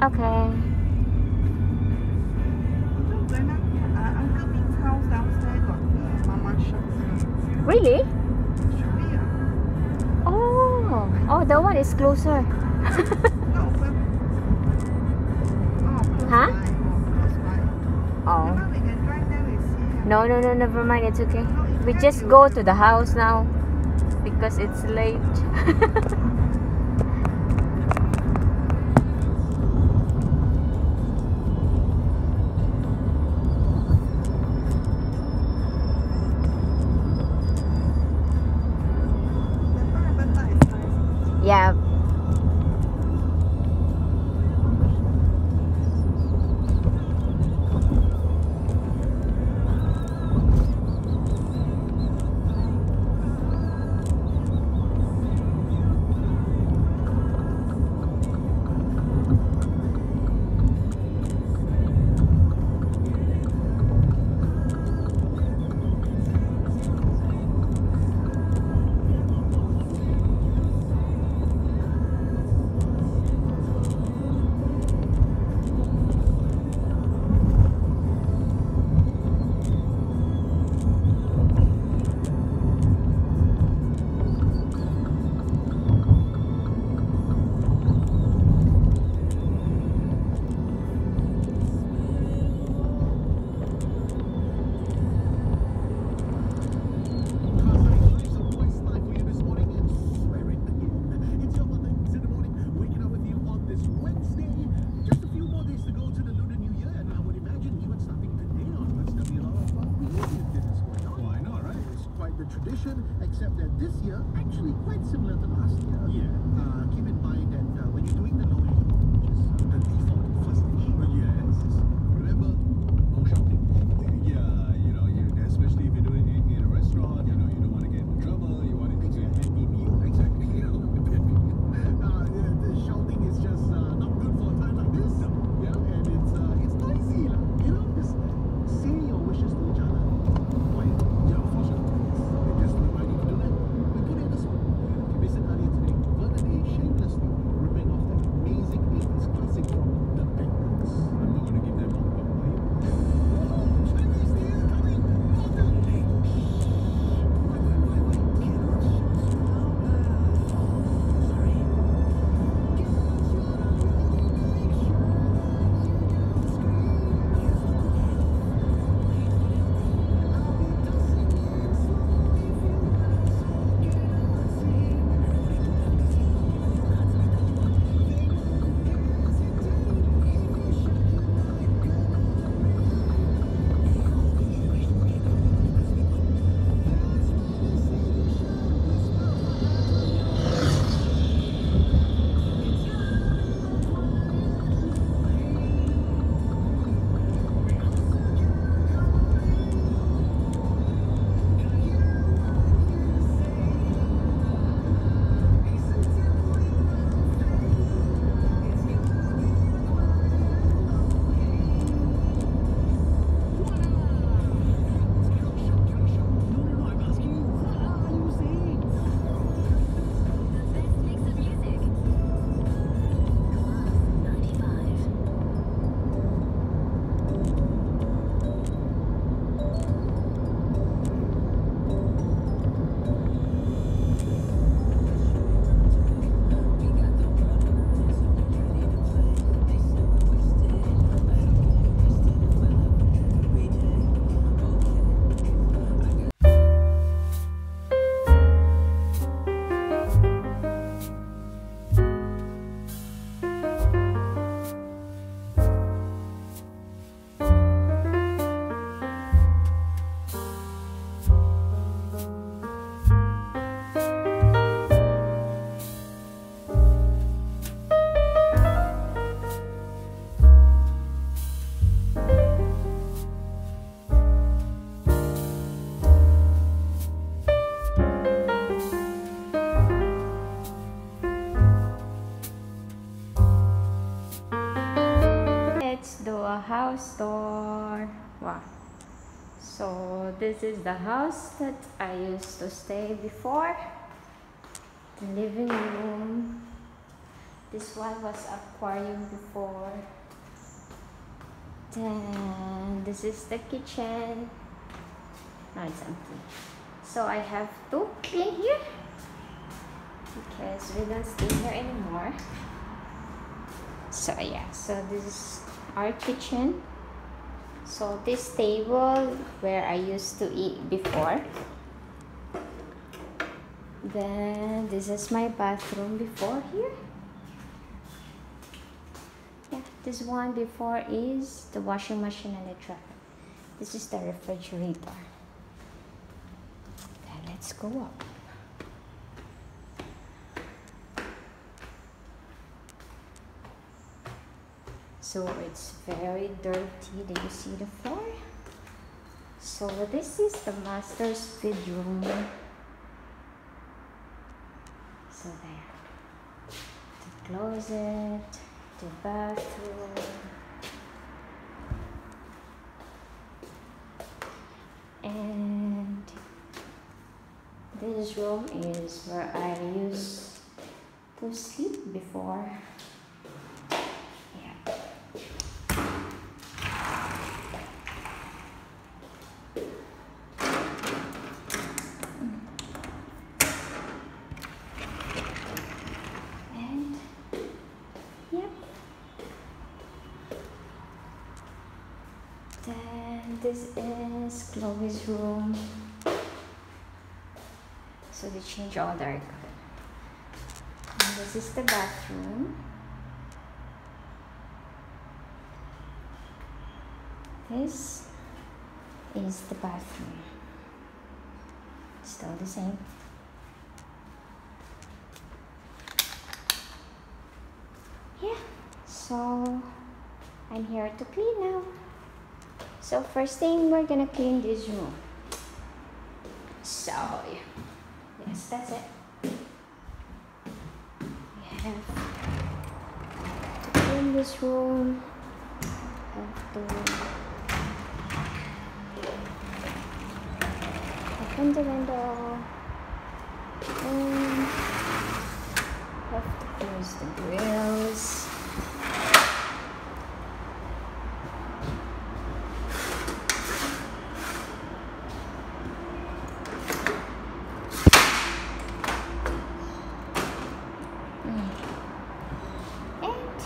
Okay. Really? Oh, oh, that one is closer. huh? Oh. No, no, no, never mind. It's okay. We just go to the house now because it's late. tradition, except that this year, actually quite similar to last year. Yeah. Uh, keep in mind that uh, when you're doing the low so this is the house that I used to stay before. The living room. This one was aquarium before. Then this is the kitchen. Now it's empty. So I have to clean here. Because we don't stay here anymore. So yeah. So this is our kitchen. So this table where I used to eat before. Then this is my bathroom before here. Yeah, this one before is the washing machine and the dryer. This is the refrigerator. Then let's go up. So it's very dirty. Do you see the floor? So this is the master's bedroom. So there. The closet, the bathroom. And this room is where I used to sleep before. Yeah. And yep. Then this is Chloe's room. So they change all aircon. And this is the bathroom. This is the bathroom. Still the same. Yeah, so I'm here to clean now. So first thing we're gonna clean this room. So yeah. yes, that's it. We have to clean this room. Have to open the window and have to close the grills. Mm. And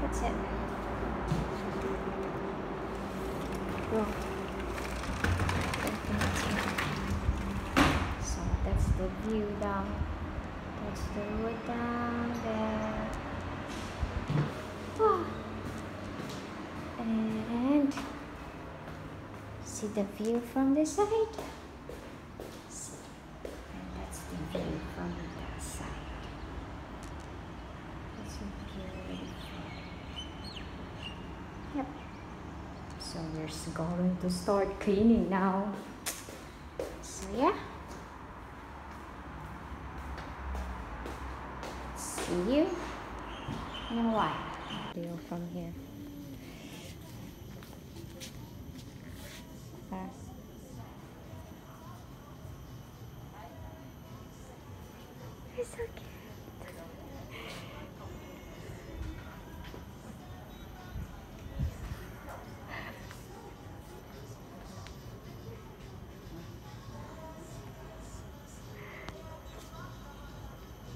that's it. So that's the view down. That's the wood down there. Ah. And see the view from the side. And that's the view from that side. That's beautiful. Yep. So we're going to start cleaning now. So yeah. See you in a while. View from here.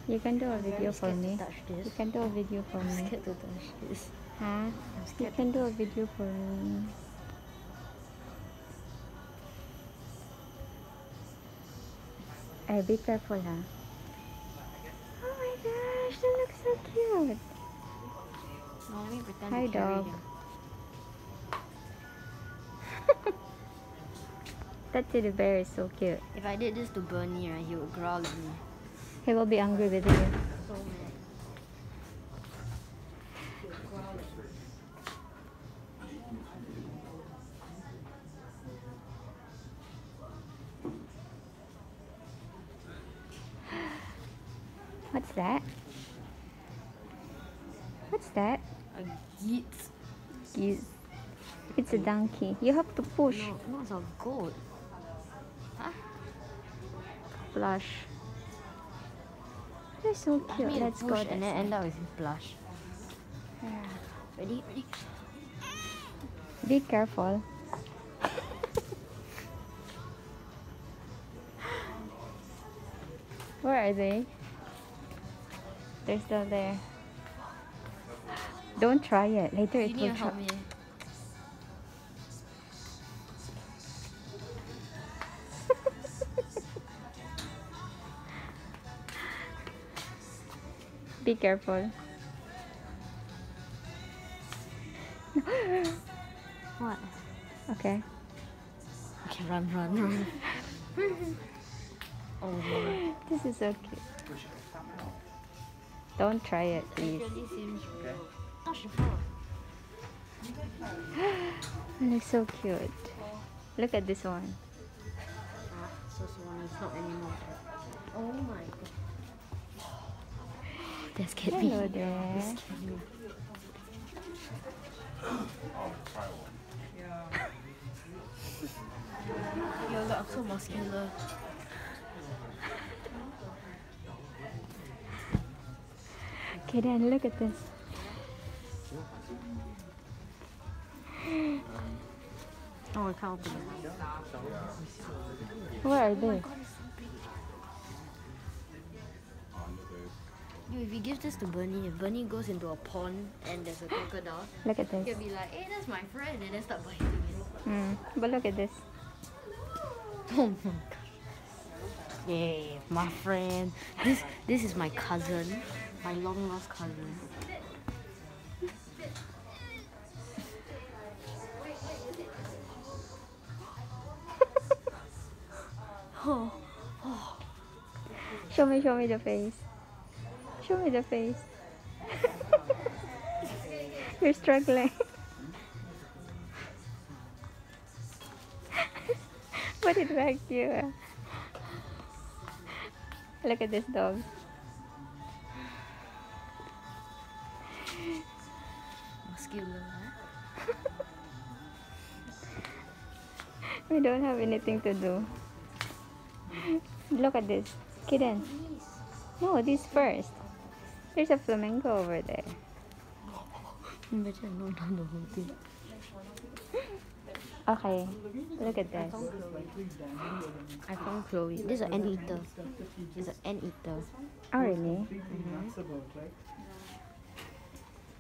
You can do a video for me. You can do a video for me. scared to touch this. Huh? You can do a video for me. Hey, be careful, huh? Oh my gosh, that looks so cute. No, let me pretend Hi, dog. That teddy bear is so cute. If I did this to Bernie, right, he would growl at me. He will be angry with you. What's that? What's that? A geet. You, it's a donkey. You have to push. No, no, it's a goat. Huh? Flush. They're so cute. Let's go and then end up with blush. Yeah. Ready? Ready? Be careful. Where are they? They're still there. Don't try it. Later it will help me. Be careful. What? Okay. Okay, run, run, run. oh no. This is so cute. Don't try it, please. It looks so cute. Look at this one. Ah, so small. It's not anymore. Oh my god. That scared me. Hello there. Scared me. Yo, look, I'm so muscular. Okay, then look at this. Oh, I can't open it. Where are they? If you give this to Bernie, if Bernie goes into a pond and there's a crocodile, Look at he'll this. be like, hey, that's my friend, and then start biting it. Mm. But look at this. Oh my god. Yeah, my friend. This this is my cousin. My long lost cousin. oh, Show me, show me the face. Show me the face. You're struggling. Put it back here. Look at this dog. muscular. We don't have anything to do. Look at this. Kitten. No, this first. There's a flamingo over there. Better not down the whole thing. Okay. Look at this. I found Chloe. This is an anteater. It's an anteater. Oh, really? That's about right.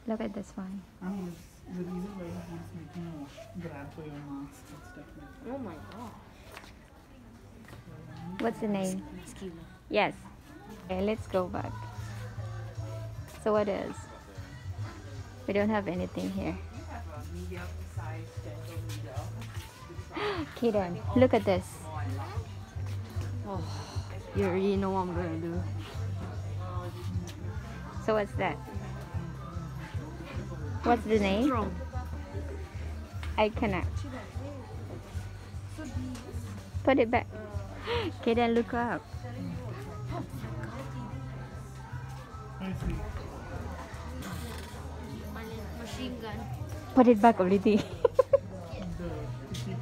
Look at this one. I mean, the reason why he's making a grab for your mask and stuff like that. Oh my god. What's the name? Muscular. Yes. Okay, let's go back. So what is? We don't have anything here. Kitten, look at this. Oh, you already know what I'm gonna do. So what's that? What's the name? Wrong. I cannot. Put it back. Kitten, look up. Machine gun. Put it back already. The, you see,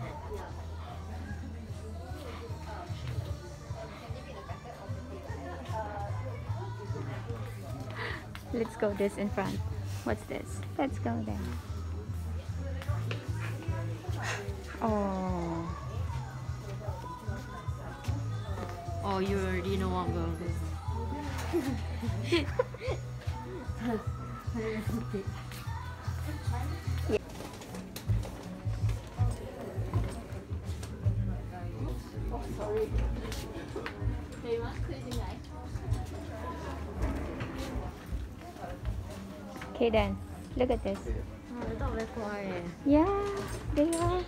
Let's go this in front. What's this? Let's go there. Oh, Oh, you already know what I'm gonna do. Kitten, look at this. Oh, the dog very quiet. Yeah, they are.